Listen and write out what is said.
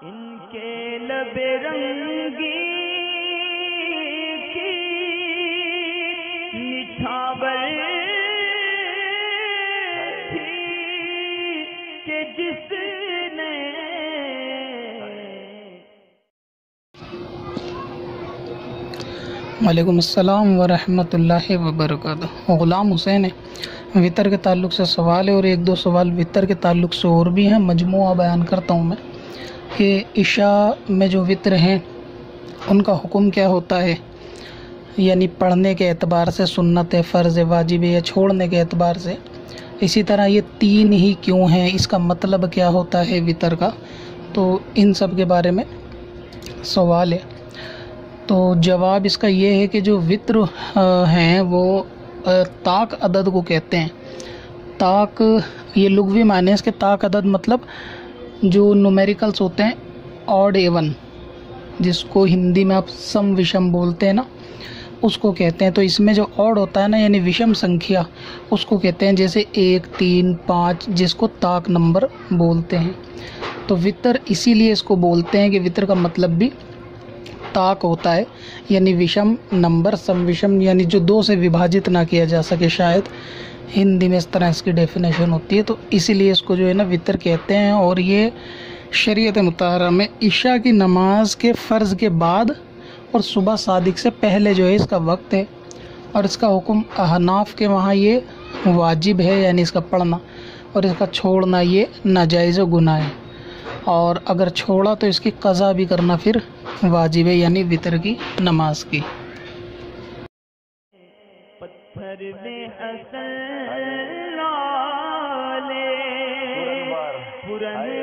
इनके लबे रंगी की निछावर थी कि वालेकुम अस्सलाम ग़ुलाम हुसैन है। वितर के ताल्लुक़ से सवाल है और एक दो सवाल वितर के ताल्लुक़ से और भी हैं। मजमू बयान करता हूँ मैं। कि इशा में जो वितर हैं, उनका हुक्म क्या होता है? यानी पढ़ने के एतबार से, सुन्नत फ़र्ज़ वाजिब या छोड़ने के एतबार से? इसी तरह ये तीन ही क्यों हैं? इसका मतलब क्या होता है वितर का? तो इन सब के बारे में सवाल है। तो जवाब इसका ये है कि जो वित्र हैं, वो ताक अदद को कहते हैं। ताक, ये लुगवी माने इसके ताक अदद मतलब जो नूमेरिकल्स होते हैं ऑड एवन जिसको हिंदी में आप सम विषम बोलते हैं ना, उसको कहते हैं। तो इसमें जो ऑड होता है ना, यानी विषम संख्या, उसको कहते हैं जैसे एक, तीन, पाँच, जिसको ताक नंबर बोलते हैं। तो वितर इसीलिए इसको बोलते हैं कि वितर का मतलब भी ताक होता है, यानी विषम नंबर, सम विषम, यानी जो दो से विभाजित ना किया जा सके शायद। हिंदी में इस तरह इसकी डेफिनेशन होती है तो इसीलिए इसको जो है ना वितर कहते हैं। और ये शरीयत मुताहरा में ईशा की नमाज़ के फ़र्ज़ के बाद और सुबह सादिक से पहले जो है इसका वक्त है। और इसका हुक्म अहनाफ के वहाँ ये वाजिब है, यानी इसका पढ़ना। और इसका छोड़ना ये नाजायज़ गुनाह है। और अगर छोड़ा तो इसकी कज़ा भी करना फिर वाजिब है, यानी वितर की नमाज़ की। पत्थर में असल पुरनवार।